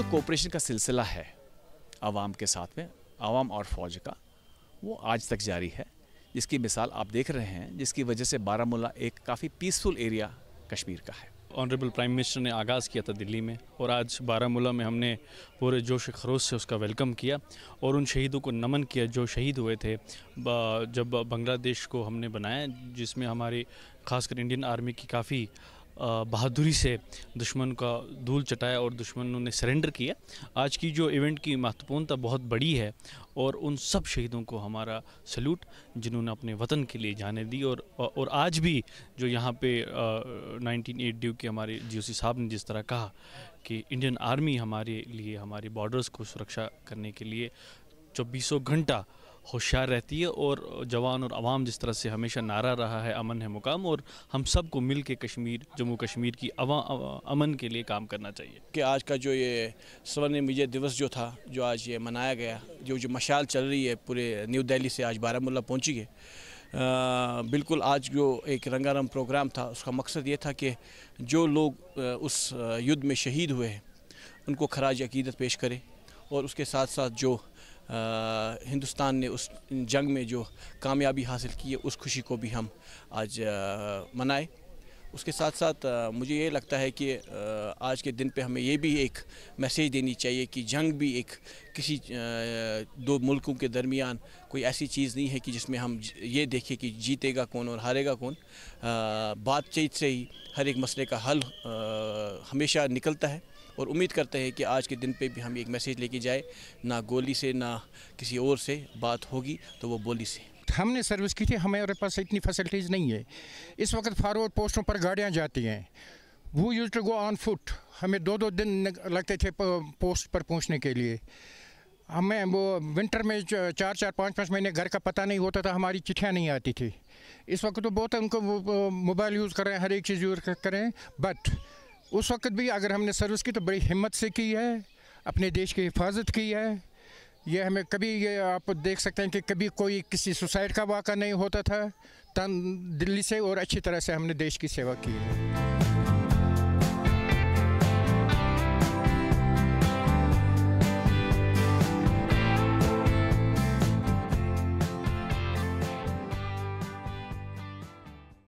Cooperation का सिलसिला है, आवाम के साथ में, आवाम और फ़ौज का, वो आज तक जारी है। जिसकी मिसाल आप देख रहे हैं, जिसकी वजह से बारामूला एक काफ़ी पीसफुल एरिया कश्मीर का है। ऑनरेबल प्राइम मिनिस्टर ने आगाज़ किया था दिल्ली में, और आज बारामूला में हमने पूरे जोश खरोश से उसका वेलकम किया, और उन शहीदों को नमन किया जो शहीद हुए थे। जब बांग्लादेश को हमने बनाया, जिसमें हमारी, खासकर इंडियन आर्मी की काफ़ी बहादुरी से दुश्मन का धूल चटाया और दुश्मनों ने सरेंडर किया। आज की जो इवेंट की महत्वपूर्णता बहुत बड़ी है और उन सब शहीदों को हमारा सल्यूट जिन्होंने अपने वतन के लिए जाने दी और और आज भी जो यहाँ पे नाइनटीन एट ड्यू के हमारे जीओसी साहब ने जिस तरह कहा कि इंडियन आर्मी हमारे लिए, हमारे बॉर्डर्स को सुरक्षा करने के लिए चौबीसों घंटा होशियार रहती है और जवान और आवाम जिस तरह से हमेशा नारा रहा है अमन है मुकाम और हम सबको मिल के कश्मीर जम्मू कश्मीर की अवा, अमन के लिए काम करना चाहिए। कि आज का जो ये स्वर्ण विजय दिवस जो था जो आज ये मनाया गया जो जो मशाल चल रही है पूरे न्यू दिल्ली से आज बारामूला पहुँची है आ, बिल्कुल आज जो एक रंगारंग प्रोग्राम था उसका मकसद ये था कि जो लोग उस युद्ध में शहीद हुए हैं उनको खराज अकीदत पेश करें और उसके साथ साथ जो हिंदुस्तान ने उस जंग में जो कामयाबी हासिल की है, उस खुशी को भी हम आज मनाए। उसके साथ साथ मुझे ये लगता है कि आज के दिन पे हमें ये भी एक मैसेज देनी चाहिए कि जंग भी एक किसी दो मुल्कों के दरमियान कोई ऐसी चीज़ नहीं है कि जिसमें हम ये देखें कि जीतेगा कौन और हारेगा कौन। बातचीत से ही हर एक मसले का हल हमेशा निकलता है और उम्मीद करते हैं कि आज के दिन पे भी हम एक मैसेज लेके जाए, ना गोली से, ना किसी और से बात होगी तो वो बोली से। हमने सर्विस की थी हमारे पास इतनी फैसिलिटीज़ नहीं है। इस वक्त फॉरवर्ड पोस्टों पर गाड़ियाँ जाती हैं। वो use to go on foot हमें दो दो दिन लगते थे पोस्ट पर पहुँचने के लिए। हमें वो विंटर में चार चार पाँच पाँच महीने घर का पता नहीं होता था, हमारी चिट्ठियाँ नहीं आती थी। इस वक्त तो बहुत उनको मोबाइल यूज़ करें हर एक चीज़ यूज़ करें। बट उस वक्त भी अगर हमने सर्विस की तो बड़ी हिम्मत से की है, अपने देश की हिफाजत की है। ये हमें कभी ये आप देख सकते हैं कि कभी कोई किसी सुसाइड का वाक़ा नहीं होता था, तन दिल्ली से और अच्छी तरह से हमने देश की सेवा की है।